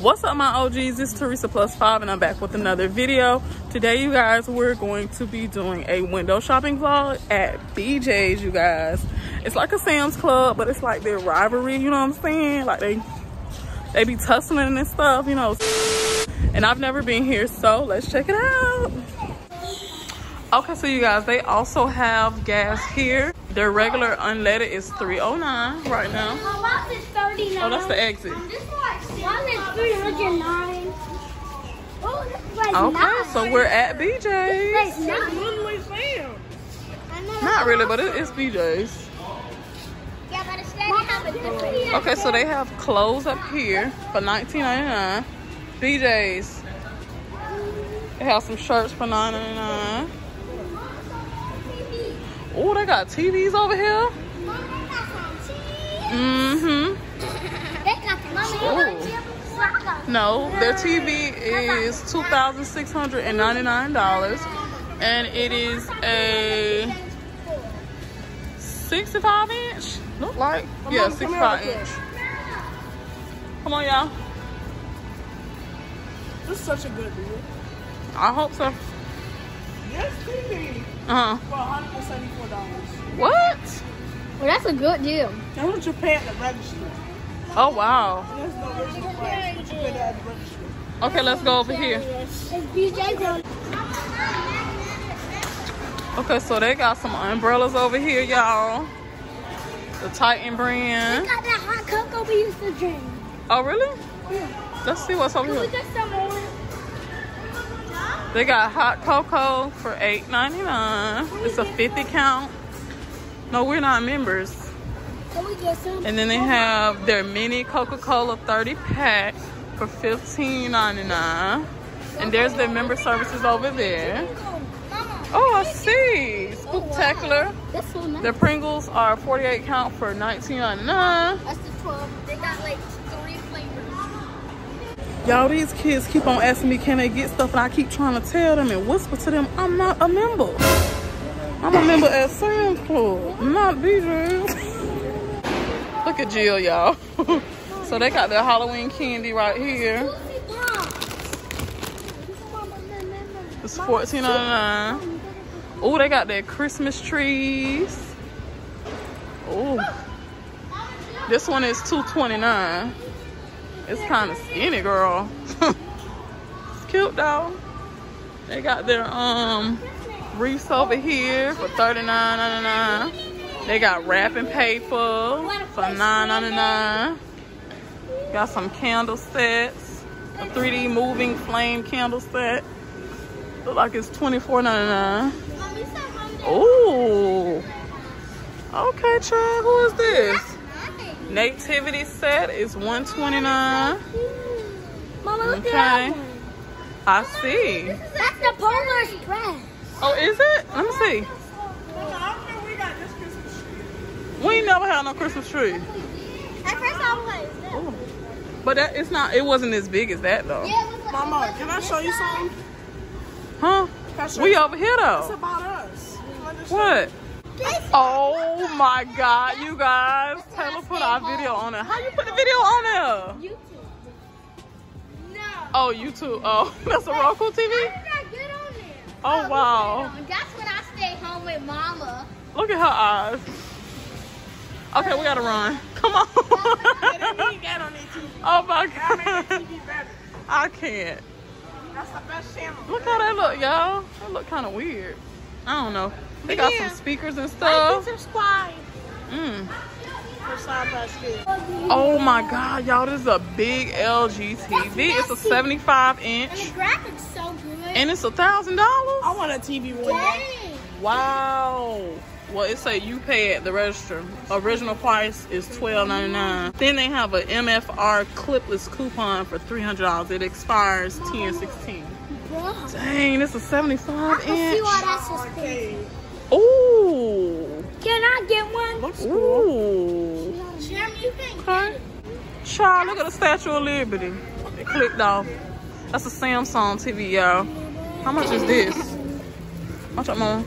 What's up my OGs? It's Teresa Plus 5 and I'm back with another video. Today you guys, we're going to be doing a window shopping vlog at BJ's you guys. It's like a Sam's Club, but it's like their rivalry, you know what I'm saying? Like they, they be tussling and stuff, you know. And I've never been here, so let's check it out. Okay, so you guys, they also have gas here. Their regular unleaded is 309 right now. Oh, that's the exit. Okay, so we're at BJ's. Not really, but it is BJ's. Okay, so they have clothes up here for $19.99. BJ's. They have some shirts for $9.99. Oh, they got TVs over here. Mm-hmm. No, their TV is $2,699 and it is a 65 inch. Look like, yeah, 65 inch. Come on, y'all. This is such a good deal. I hope so. Yes, TV. Uh-huh. For $174. What? Well, that's a good deal. That's what you pay at the register. Oh, wow. There's no register price, but you pay that at the register. Okay, let's go over here. Okay, so they got some umbrellas over here, y'all. The Titan brand. got that hot cocoa we used to drink. Oh, really? Let's see what's over Can we here. Get some more? They got hot cocoa for $8.99. It's a 50 count. No, we're not members. Can we get some? And then they have their mini Coca-Cola 30 pack for $15.99. And there's their member services over there. Oh, I see. Spectacular. This. The Pringles are 48 count for $19.99. That's the 12. They got like. Y'all, these kids keep on asking me, can they get stuff? And I keep trying to tell them and whisper to them, I'm not a member. I'm a member at Sam's Club, not BJ's. Look at Jill, y'all. so they got their Halloween candy right here. It's $14.99. Oh, they got their Christmas trees. Oh, this one is $2.29. It's kind of skinny, girl. it's cute though. They got their um wreaths over here for $39.99. They got wrapping paper for $9.99. Got some candle sets. A 3D moving flame candle set. Look like it's $24.99. Ooh. Okay, child. Who is this? Nativity set is 129. Mama, look Okay. at that one. I see. That's the Polar Express. Oh, is it? Let me see. I don't we got this Christmas tree. We ain't never had no Christmas tree. At first I was like, But that it's not it wasn't as big as that though. yeah, it like, Mama, can I show you something? Huh? Can I show We you? over here It's though. about us. Can I just show What? Oh my god, you guys. Taylor put our video on it. How you put the video on there? YouTube. No. Oh, YouTube. Oh, that's a Roku TV? did I get on there? Oh, oh wow. That's when I stay home with Mama. Look at her eyes. Okay, we gotta run. Come on. you? They need that on their TV. oh my god. I can't. That's the best channel. Look how they look, y'all. They look kind of weird. I don't know. They got some speakers and Like stuff. and subscribe. Mm. For side by side. Oh my God, y'all! This is a big LG TV. It's a 75 And inch, the graphics so good. and it's a thousand dollars. I want a TV one day. Wow. Well, it say you pay at the register. Original price is $12.99. Then they have a MFR clipless coupon for $300. It expires 10 16. Dang, this is 75 I can see inch. Why that's so big. Arcade. Ooh. Can I get one? Looks cool. Ooh. Jeremy, you can Okay. Child, look at the Statue of Liberty. It clicked off. That's a Samsung TV, y'all. How much is this? How much, Mom?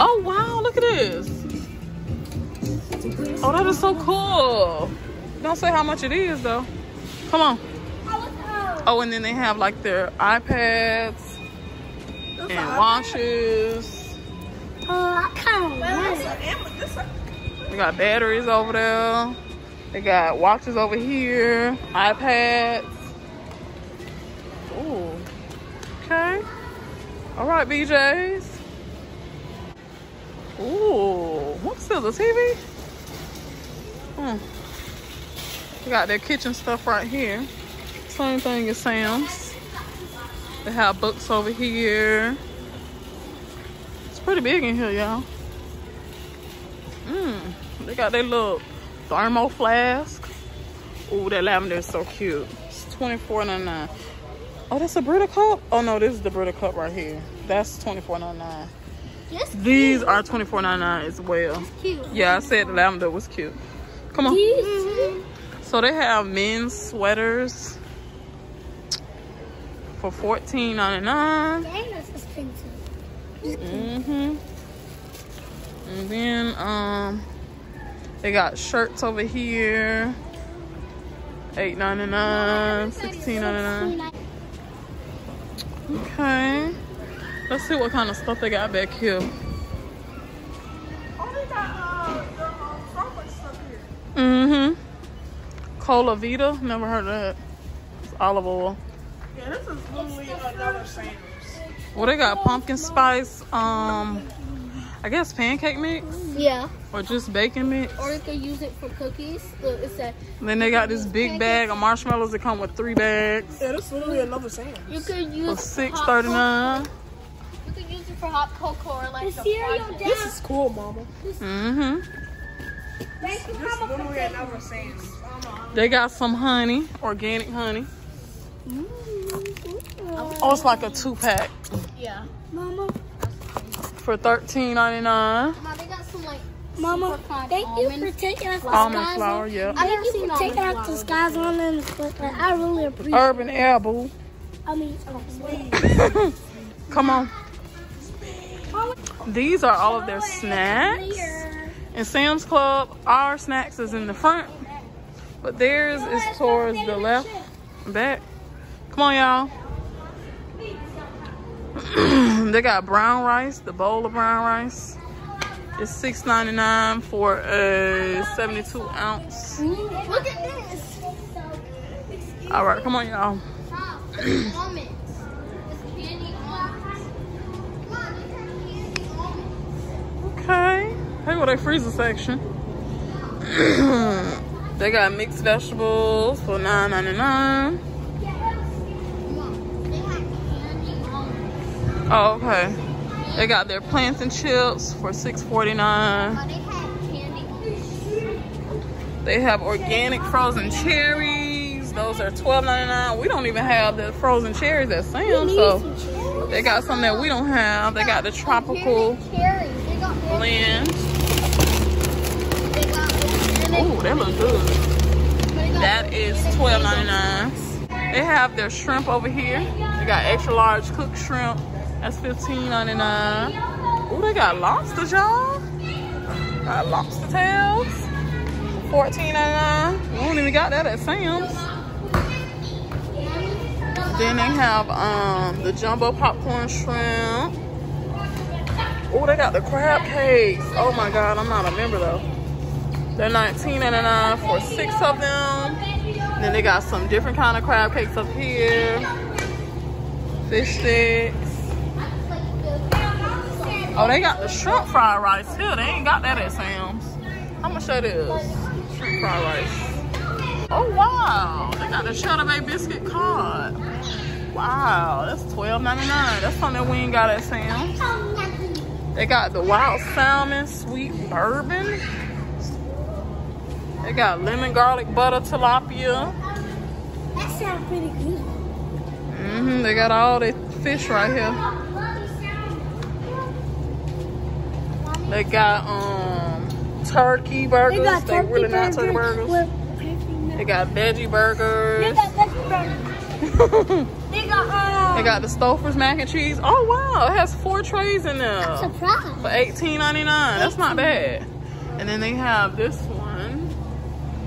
Oh, wow, look at this. Oh, that is so cool. Don't say how much it is, though. Come on. Oh, and then they have like their iPads and watches. A- They got batteries over there. They got watches over here, iPads. Ooh. Okay. All right, BJ's. Ooh. What's this, a TV? Hmm. They got their kitchen stuff right here. Same thing as Sam's. They have books over here. Pretty big in here, y'all. Mmm. They got their little thermo flask. Ooh, that lavender is so cute. It's $24.99. Oh, that's a Brita cup? Oh no, this is the Brita cup right here. That's $24.99. This These are $24.99 as well. cute. Yeah, I said the lavender was cute. Come on. These mm-hmm. So they have men's sweaters for $14.99. Dang, that's expensive. Mm-hmm. And then um they got shirts over here. Eight ninety nine, sixteen ninety nine. Okay. Let's see what kind of stuff they got back here. Oh, they got uh, the um, Starbucks stuff here. Mm-hmm. Colavita, never heard of that. It's olive oil. Yeah, this is literally another Sam's. Well, they got pumpkin spice, um, I guess pancake mix Yeah. or just bacon mix. Or you could use it for cookies. Look, it's a. Then they got this big bag of marshmallows that come with three bags Yeah, this is literally another Sam's. You could use six hot thirty nine. cocoa- You could use it for hot cocoa or like the cereal fudge. This is cool, mama. Mm-hmm. Thank you, This is literally another Sam's. I don't know. They got some honey, organic honey. Mm, Oh, it's like a two pack Yeah. Mama, for thirteen ninety nine. Now they got some like. Mama, Superfine thank you for almond taking us to Almond Skies flour, on. yeah. I never Thank you seen for taking almond us to. Skies on and stuff. Like, I really appreciate Urban Air Boo. I mean, oh, Come on. These are all of their snacks. here. In Sam's Club, our snacks is in the front, but theirs is towards the left back. Come on, y'all. they got brown rice, the bowl of brown rice. It's $6.99 for a 72 ounce. Look at this. All right, come on, y'all. Stop. It's almonds. It's candy almonds. Come on, look at candy almonds. Okay. Hey, well, they freezer section. they got mixed vegetables for $9.99. Come on. They have candy almonds. Oh, okay. They got their plants and chips for $6.49. Oh, they have candy almonds. They have organic frozen cherries. Those are $12.99. We don't even have the frozen cherries at Sam's, so they got some that we don't have. They got the tropical Cherries. They got blend. They got organic. Ooh, they look good. That is $12.99. They have their shrimp over here. They got extra large cooked shrimp. That's $15.99. Ooh, they got lobsters, y'all. Got lobster tails. $14.99. We don't even got that at Sam's. Then they have um the jumbo popcorn shrimp. Oh, they got the crab cakes. Oh my god, I'm not a member though. They're $19.99 for six of them. Then they got some different kind of crab cakes up here. Fish sticks. Oh, they got the shrimp fried rice too. They ain't got that at Sam's. How much that is? Shrimp fried rice. Oh wow, they got the Cheddar Bay biscuit card. Wow, that's $12.99. That's something that we ain't got at Sam's. They got the wild salmon sweet bourbon. They got lemon garlic butter tilapia. That sounds pretty good. hmm They got all the fish right here. They got um turkey burgers. They They, got turkey really not turkey burgers. with- They got veggie They burgers. got veggie burgers. They got, um, they got the Stouffer's mac and cheese. Oh wow, it has four trays in there. surprise. For $18.99. That's not bad. And then they have this one.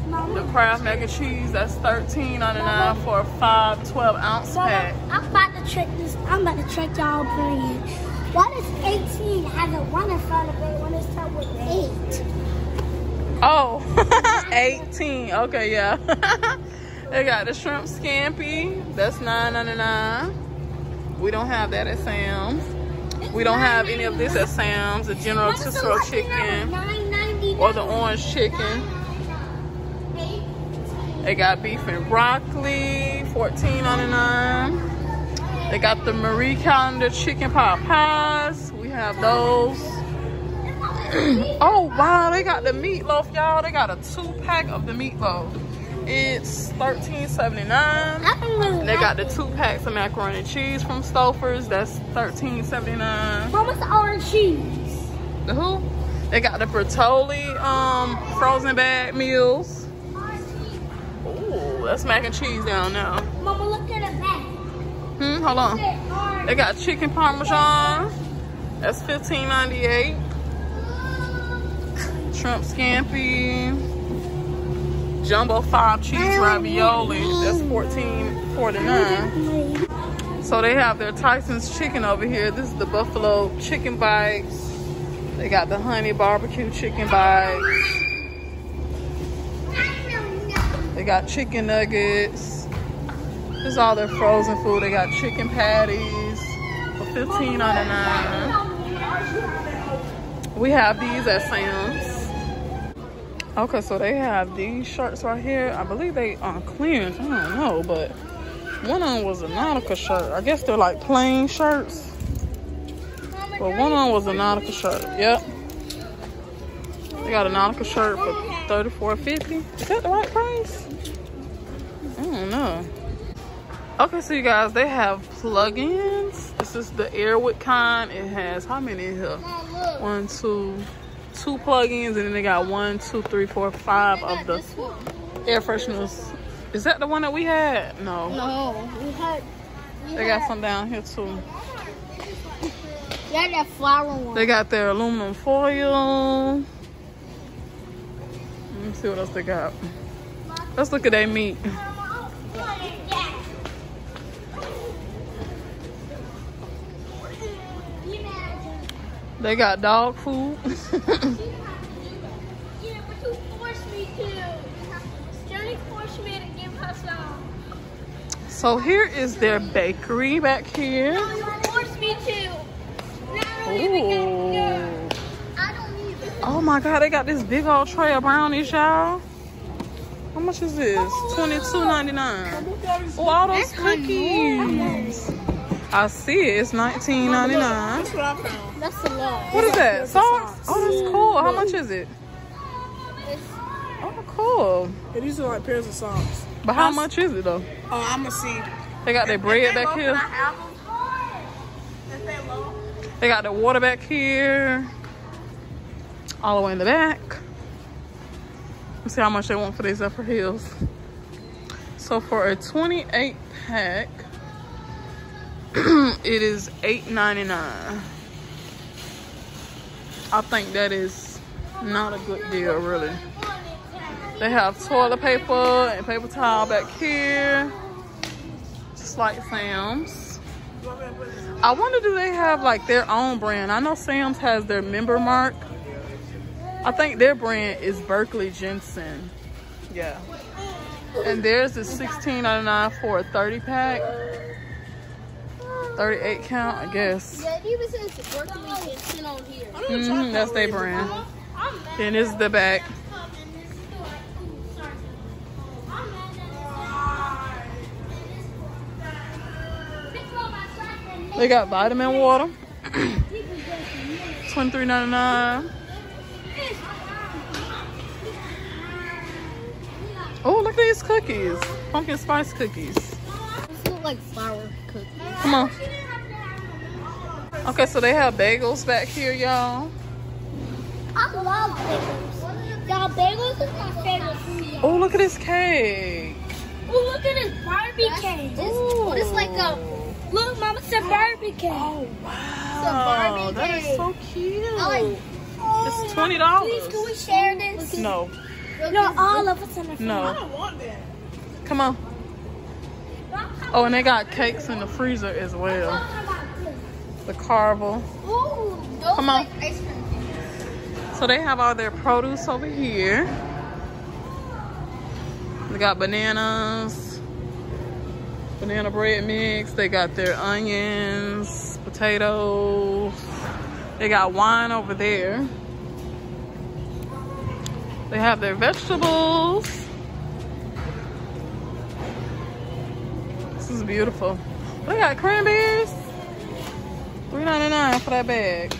Mama, The Kraft mac and cheese, that's $13.99 for a 5 12 ounce Mama, pack. I'm about to check this. I'm about to check y'all brain. Why does 18 have a one in front of it when it starts with 8? Oh, 18. Okay, yeah. they got the shrimp scampi. That's $9.99. We don't have that at Sam's. We don't have any of this at Sam's. The General Cicero what's the number? chicken or the orange chicken. They got beef and broccoli, $14.99. They got the Marie Callender chicken pot pies. We have those. oh wow, they got the meatloaf, y'all. They got a two pack of the meatloaf. It's $13.79. I don't really And they got the two packs of macaroni and cheese from Stouffer's. That's $13.79. Mama's the orange cheese. The who? They got the Bertolli um, frozen bag meals. Ooh, that's mac and cheese down now. Mama, look at the back. Hmm, hold on. They got chicken parmesan. That's $15.98. Shrimp scampi. Jumbo five cheese ravioli. That's $14.49. So they have their Tyson's chicken over here. This is the buffalo chicken bites. They got the honey barbecue chicken bites. They got chicken nuggets. This is all their frozen food. They got chicken patties for $15.99. We have these at Sam's. Okay, so they have these shirts right here. I believe they on clearance. I don't know, but one of them was a Nautica shirt. I guess they're like plain shirts. But one of them was a Nautica shirt. Yep. They got a Nautica shirt for $34.50. Is that the right price? I don't know. Okay, so you guys, they have plugins. This is the Airwick kind. It has how many in here? One, two, two plugins, and then they got one, two, three, four, five of the air fresheners. Is that the one that we had? No. No, we had. We They got some down here too. Had that flower one. They got their aluminum foil. Let me see what else they got. Let's look at their meat. They got dog food. Yeah, but you forced me to. Johnny forced me to give her some. so here is their bakery back here. No, you forced me to. No, I don't even get Ooh. no. I don't even. Oh my god, they got this big old tray of brownies, y'all. How much is this? Oh, Twenty-two ninety-nine. Oh, all those cookies. I see it. It's nineteen ninety-nine. That's what I found. That's a lot. What is that? Socks? Oh, that's cool. How much is it? Oh, cool. Yeah, these are like pairs of socks. But how much is it though? Oh, I'm gonna see. They got their bread back here. They They got the water back here. All the way in the back. Let's see how much they want for these upper heels. So for a 28 pack, it is $8.99. I think that is not a good deal, really. They have toilet paper and paper towel back here. Just like Sam's. I wonder do they have like their own brand? I know Sam's has their member mark. I think their brand is Berkeley Jensen. Yeah. And theirs is $16.99 for a 30 pack. 38 count, I guess. yeah, it even says Berkeley Jensen on here. hmm that's their brand. Then this is the back. They got vitamin water. $23.99. Oh, look at these cookies. Pumpkin spice cookies. This look like flour cookies. Come on. Okay, so they have bagels back here, y'all. I love bagels. Y'all, bagels is my favorite food. Oh, look at this cake. Oh, look at this Barbie cake. This, oh, this like a look, Mama said Barbie cake. Oh, oh wow. Barbie that is cake. so cute. I like- It's $20. Please, can we share this? No. No, all of us in the I No. don't want that. Come on. Oh, and they got cakes in the freezer as well. The Carvel. Ooh, Come on. So they have all their produce over here. They got bananas, banana bread mix. They got their onions, potatoes. They got wine over there. They have their vegetables. Beautiful. They got cranberries. $3.99 for that bag.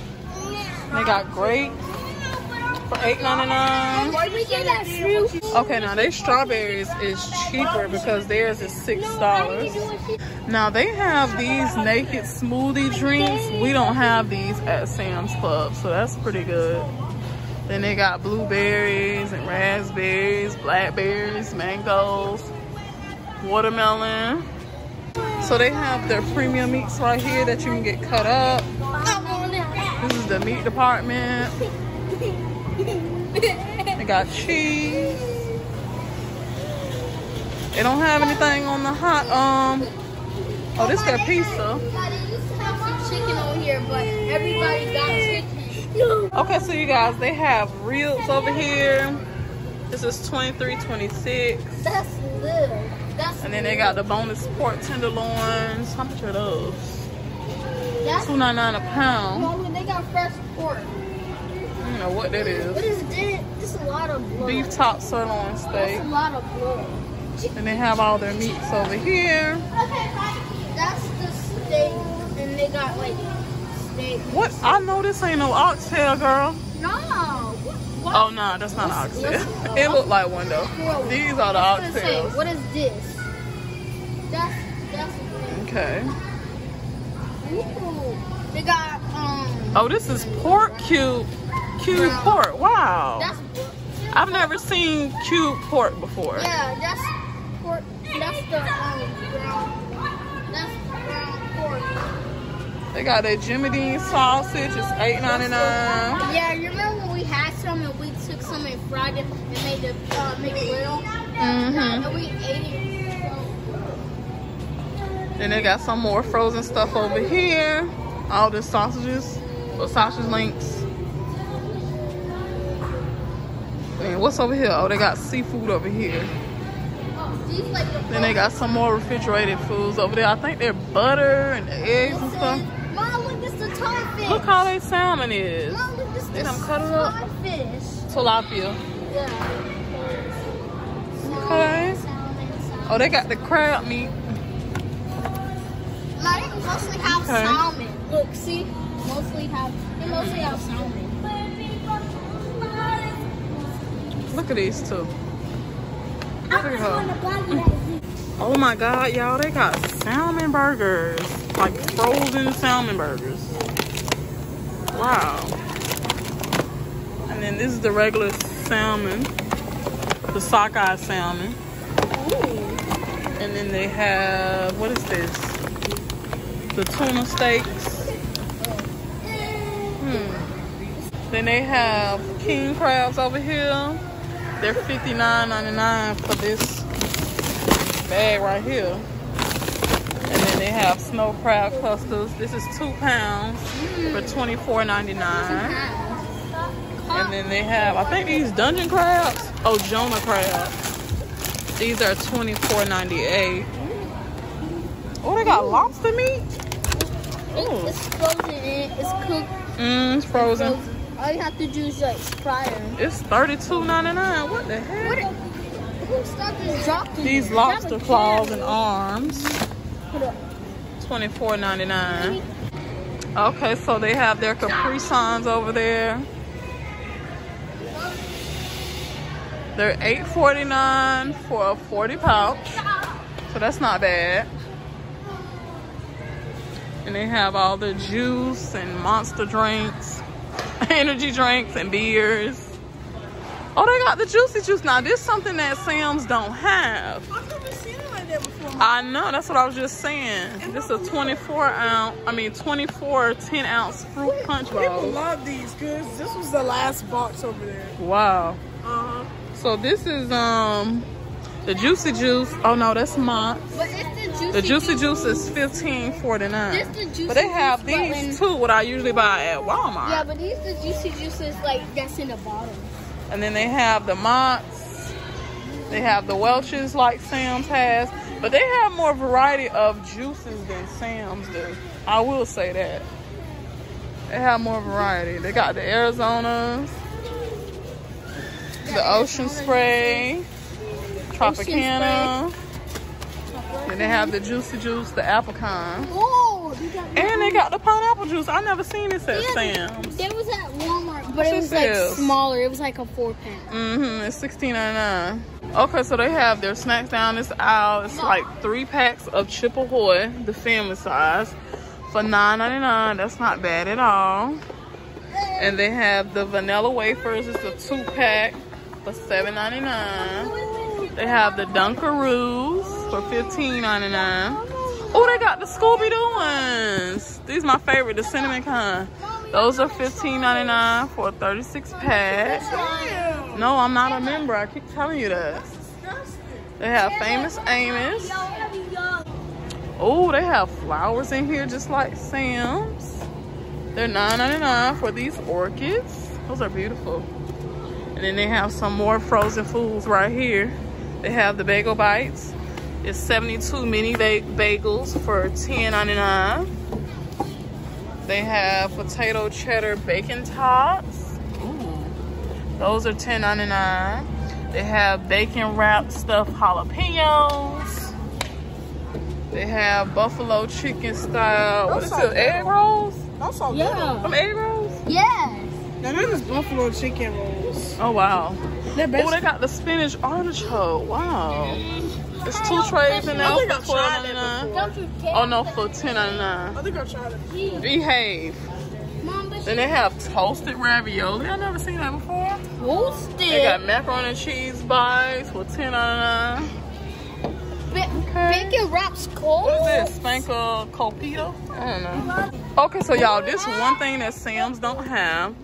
They got grapes for $8.99. Why we get that fruit? Okay, now they strawberries is cheaper because theirs is six dollars. Now they have these naked smoothie drinks. We don't have these at Sam's Club, so that's pretty good. Then they got blueberries and raspberries, blackberries, mangoes, watermelon. So they have their premium meats right here that you can get cut up. This is the meat department. They got cheese. They don't have anything on the hot um oh this their pizza. God, they used to have some chicken over here, but everybody got chicken. Okay, so you guys they have ribs over here. This is 23.26. That's little. That's And then they got the bonus pork tenderloins. How much are those? that's Two ninety nine a pound. They got fresh pork. I don't know what that is. What is is this? This is a lot of blood. Beef top sirloin That's steak. a lot of blood. And they have all their meats over here. That's the steak, and they got like steak. What? I know this ain't no oxtail, girl. What? Oh no, that's not an oxtail. Let's- it looked like one though. Whoa. These are the say, oxtails. what is this? That's that's. Okay. Ooh. They got um. Oh, this is pork cube. Cube pork. Wow. That's I've never seen cube pork before. yeah. That's pork. That's the um brown. That's brown pork. They got a Jimmy Dean sausage. It's eight ninety nine. Yeah, you remember when we had some and we took some and fried it and made the uh, make little? Mhm. And we ate it. Then they got some more frozen stuff over here. All the sausages or sausage links. And what's over here? Oh, they got seafood over here. Oh, these like the Then they got some more refrigerated foods over there. I think they're butter and eggs and stuff. Mom, look, this the ton. Look how they salmon is. Mom, look, this They the done cut it up. Tilapia. Yeah. Okay. Oh, they got the crab meat. They mostly have Okay. salmon. Look, see? Mostly have, they mostly have salmon. Look at these two. Look at her. the bottom of that. Oh my god, y'all, they got salmon burgers. Like frozen salmon burgers. Wow. And then this is the regular salmon. The sockeye salmon. And then they have, what is this? The tuna steaks. Hmm. Then they have king crabs over here. They're $59.99 for this bag right here. And then they have snow crab clusters. This is two pounds for $24.99. And then they have, I think these dungeon crabs. Oh, Jonah crabs. These are $24.98. Oh, they got lobster meat. Ooh. It's frozen in, it's cooked. Mm, it's frozen. All you have to do is like fry them. It's $32.99. What the heck? What? Who stuff is dropped These lobster claws and arms. Put up. $24.99. Okay, so they have their Capri Suns over there. They're $8.49 for a 40 pouch. So that's not bad. And they have all the juice and monster drinks, energy drinks and beers. Oh, they got the juicy juice. Now, this is something that Sam's don't have. I've never seen it like that before. I know, that's what I was just saying. This is a 24 ounce, I mean 24 10 ounce fruit punch People love these because this was the last box over there. Wow. So this is um the juicy juice. Oh no, that's Mott's. But it's the juicy The juicy juice is fifteen forty nine. The But they have juice, these too. What I usually buy at Walmart. Yeah, but these the juicy juices like that's in the bottle. And then they have the Mott's. They have the Welch's like Sam's has. But they have more variety of juices than Sam's do. I will say that. They have more variety. They got the Arizonas, the Ocean Spray, Tropicana. Then they have the Juicy Juice, the Applecon. Oh, And they got the pineapple juice. I never seen this at Yeah, Sam's. There was at Walmart, but it was like smaller. It was like a four pack. Mm-hmm. It's sixteen ninety nine. Okay, so they have their snacks down this aisle. It's like three packs of Chip Ahoy, the family size, for nine ninety nine. That's not bad at all. And they have the vanilla wafers. It's a two pack for seven ninety nine. They have the Dunkaroos for fifteen ninety nine. Oh, they got the Scooby Doo ones. These my favorite, the cinnamon kind. Those are fifteen ninety nine for a thirty six pack. No, I'm not a member. I keep telling you that. They have famous Amos. Oh, they have flowers in here just like Sam's. They're $9.99 for these orchids. Those are beautiful. And then they have some more frozen foods right here. They have the bagel bites. It's 72 mini ba- bagels for $10.99. They have potato cheddar bacon tots. Ooh. Those are $10.99. They have bacon wrapped stuffed jalapenos. They have buffalo chicken style. What is Those are it? Egg rolls? Those are Yeah. Some egg rolls? Yes. Good. Now this is buffalo chicken rolls. Oh wow. They're best. Oh, they got the spinach artichoke. Wow. It's two trays in there I think for I've tried that $12.99. before. Don't you care? Oh no, for $10.99. I think I tried it. Behave. Mom, but Then they have toasted ravioli. I never seen that before. roasted. They got macaroni and cheese bites for $10.99. Ba- bacon wraps cold. What is this? Spanko Copito? I don't know. Okay, so y'all, this one thing that Sam's don't have,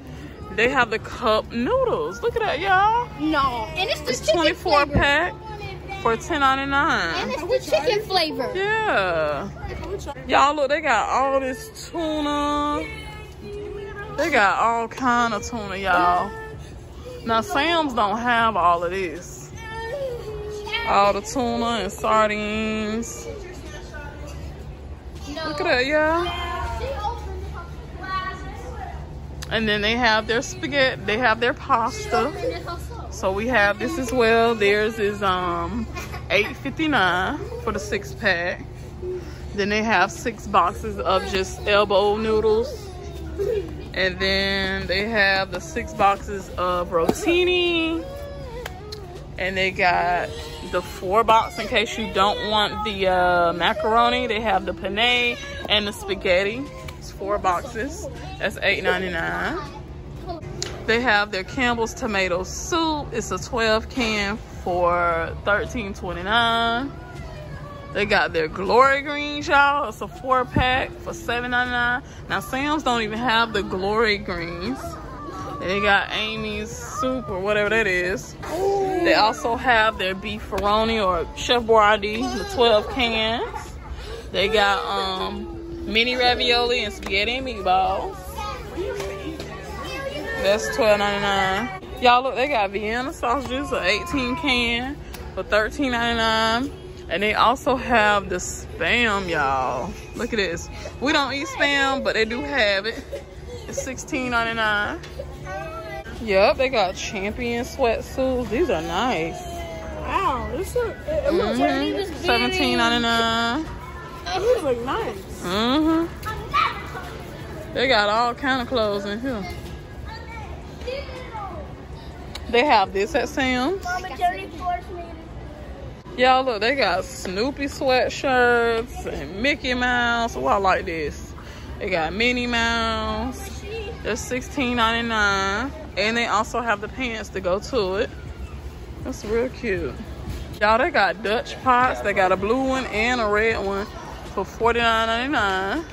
they have the cup noodles. Look at that, y'all. No, and it's the It's chicken 24 flavor. pack for $10.99. And it's the chicken flavor. Yeah. Y'all look, they got all this tuna. They got all kind of tuna, y'all. Now Sam's don't have all of this. All the tuna and sardines. Look at that, y'all. And then they have their spaghetti. They have their pasta. So we have this as well. Theirs is um $8.59 for the six pack. Then they have six boxes of just elbow noodles. And then they have the six boxes of rotini. And they got the four box in case you don't want the uh, macaroni. They have the penne and the spaghetti. Four boxes. That's $8.99. They have their Campbell's tomato soup. It's a 12 can for $13.29. They got their Glory Greens, y'all. It's a four pack for $7.99. Now, Sam's don't even have the Glory Greens. They got Amy's soup or whatever that is. They also have their beef or Chef Boyardee, the 12 cans. They got um, mini ravioli and spaghetti and meatballs. That's $12.99. Y'all look, they got Vienna sausages, an 18 can for $13.99. And they also have the spam, y'all. Look at this. We don't eat spam, but they do have it. It's $16.99. Yep, they got champion sweatsuits. These are nice. Wow, this look, it, it looks like Mm-hmm. was very- Seventeen ninety nine. these look nice. Mm-hmm. They got all kind of clothes in here. They have this at Sam's. Mama, Jody forced me Y'all look, they got Snoopy sweatshirts and Mickey Mouse. Oh, I like this. They got Minnie Mouse. They're sixteen ninety nine, and they also have the pants to go to it. That's real cute. Y'all, they got Dutch pots. They got a blue one and a red one for forty nine ninety nine.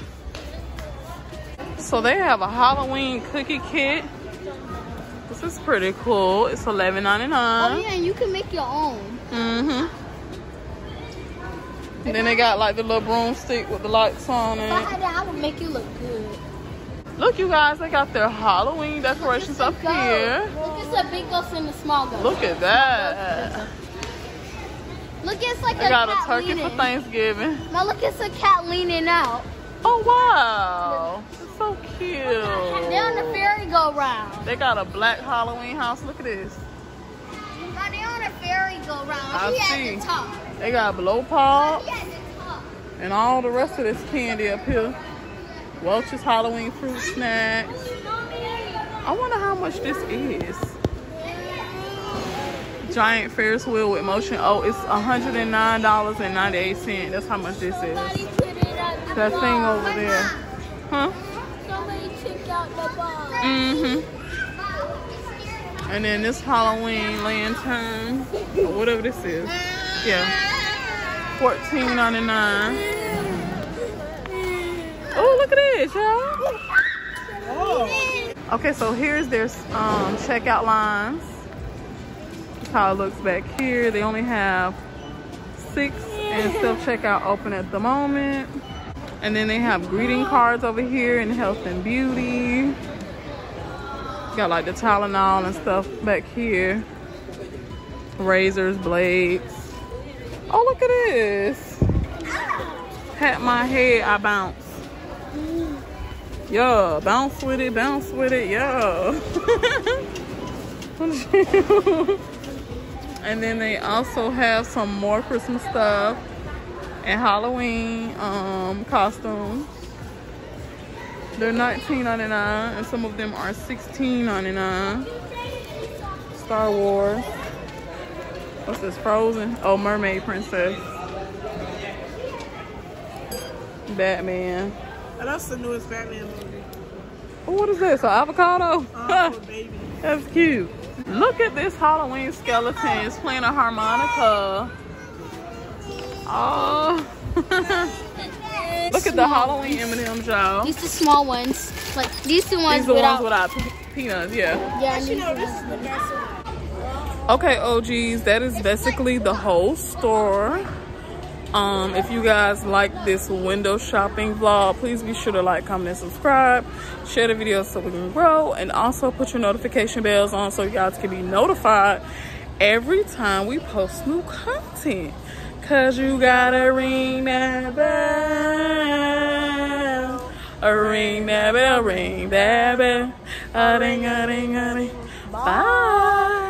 So they have a Halloween cookie kit. This is pretty cool. It's eleven ninety Oh nine. yeah, and you can make your own. Mm-hmm. And then they got like the little broomstick with the lights on I it. had that, I would make you look good. Look, you guys, they got their Halloween decorations up here. Look, it's a big ghost and a small ghost. Look at that. Look, it's like They a got a turkey leaning. for Thanksgiving. Now look, it's a cat leaning out. Oh wow, it's so cute. They're on the merry-go-round. They got a black Halloween house. Look at this. Now they're on a merry-go-round. I He see. at the top. They got blow pop He at the top. and all the rest of this candy up here. Welch's Halloween fruit snacks. I wonder how much this is. Giant Ferris wheel with motion. Oh, it's $109.98. That's how much this is. That thing over there. Huh? Somebody took out the ball. Mm-hmm. And then this Halloween lantern, or whatever this is. Yeah. Fourteen ninety nine. Oh, look at this, y'all. Oh. Okay, so here's their um, checkout lines. How it looks back here. They only have six and self-checkout open at the moment. And then they have greeting cards over here in health and beauty. Got like the Tylenol and stuff back here. Razors, blades. Oh, look at this. Pat my head, I bounce. Yeah, bounce with it, bounce with it, yeah. and then they also have some more Christmas stuff and Halloween um, costumes. They're $19.99 and some of them are $16.99. Star Wars. What's this? Frozen? Oh, Mermaid Princess. Batman. And that's the newest Batman movie. Oh, what is this? An avocado? Uh, baby. That's cute. Look at this Halloween skeleton. It's playing a harmonica. Oh. Look at the Halloween M&M's, y'all. These the small ones. Like these two ones These are the without. ones without pe- peanuts, yeah. yeah, You know, this is the best one. Okay, OGs, that is basically the whole store. Um, if you guys like this window shopping vlog, please be sure to like, comment, and subscribe. Share the video so we can grow. And also put your notification bells on so you guys can be notified every time we post new content. Cause you gotta ring that bell. A ring that bell, ring that bell. A ding, a ding, a ding. Bye.